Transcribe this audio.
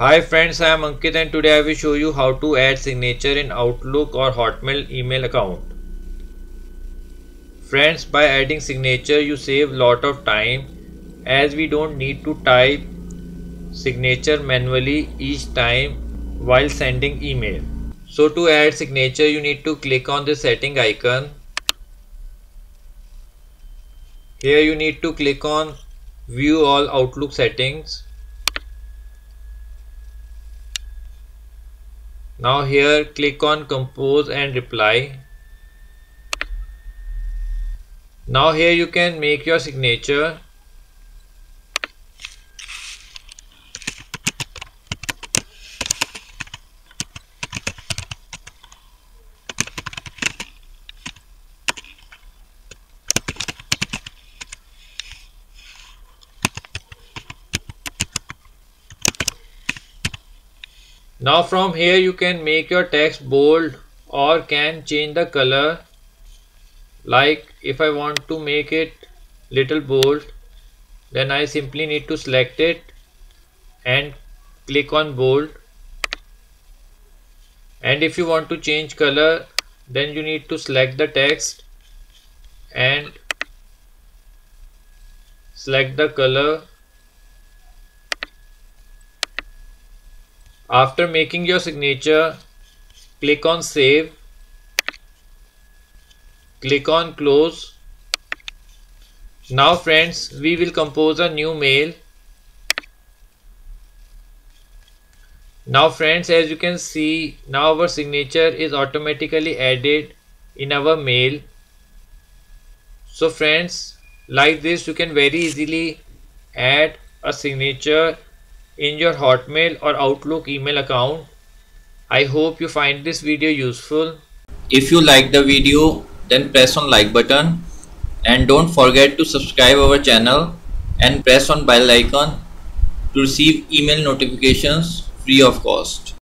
Hi friends, I am Ankit and today I will show you how to add signature in Outlook or Hotmail email account. Friends, by adding signature you save lot of time as we don't need to type signature manually each time while sending email. So to add signature you need to click on the setting icon. Here you need to click on view all Outlook settings Now here click on compose and reply. Now here you can make your signature. Now from here you can make your text bold or can change the color. Like if I want to make it little bold then I simply need to select it and click on bold. And if you want to change color then you need to select the text and select the color After making your signature, click on save, click on close. Now friends, we will compose a new mail. Now friends, as you can see, now our signature is automatically added in our mail. So friends, like this you can very easily add a signature in your Hotmail or Outlook email account. I hope you find this video useful. If you like the video then press on like button and don't forget to subscribe our channel and press on bell icon to receive email notifications free of cost.